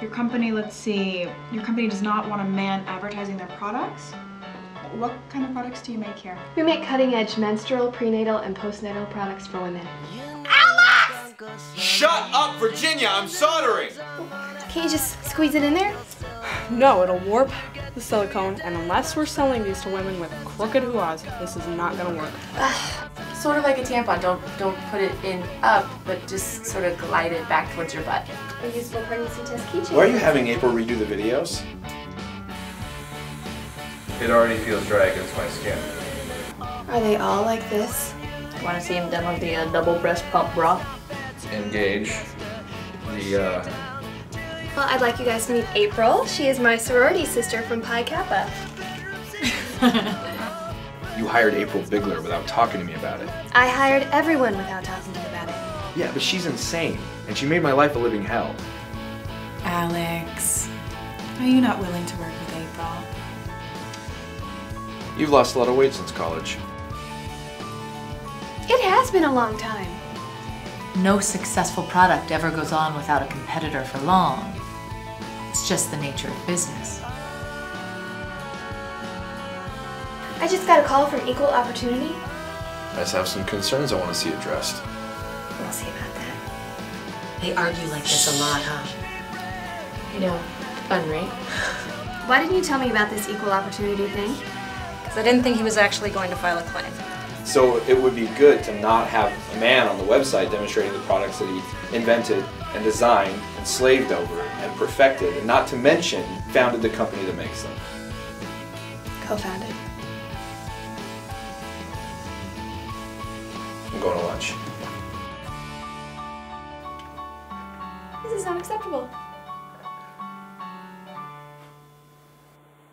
Your company, let's see, your company does not want a man advertising their products? What kind of products do you make here? We make cutting edge menstrual, prenatal, and postnatal products for women. Shut up, Virginia! I'm soldering! Can't you just squeeze it in there? No, it'll warp the silicone, and unless we're selling these to women with crooked hoo-ahs, this is not gonna work. Sort of like a tampon. Don't don't put it in up, but just sort of glide it back towards your butt. A useful pregnancy test keychain. Why are you having April redo the videos? It already feels dry against my skin. Are they all like this? I want to see him demo the uh, double breast pump bra? Engage. The, uh, Well, I'd like you guys to meet April. She is my sorority sister from Pi Kappa. You hired April Bigler without talking to me about it. I hired everyone without talking to me about it. Yeah, but she's insane, and she made my life a living hell. Alex, are you not willing to work with April? You've lost a lot of weight since college. It has been a long time. No successful product ever goes on without a competitor for long. It's just the nature of business. I just got a call from Equal Opportunity. I just have some concerns I want to see addressed. We'll see about that. They argue like this a lot, huh? You know, fun, right? Why didn't you tell me about this Equal Opportunity thing? Because I didn't think he was actually going to file a claim. So it would be good to not have a man on the website demonstrating the products that he invented and designed and slaved over and perfected, and not to mention founded the company that makes them. Co-founded. I'm going to lunch. This is unacceptable.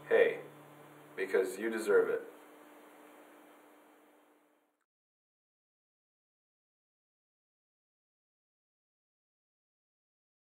hey, because you deserve it.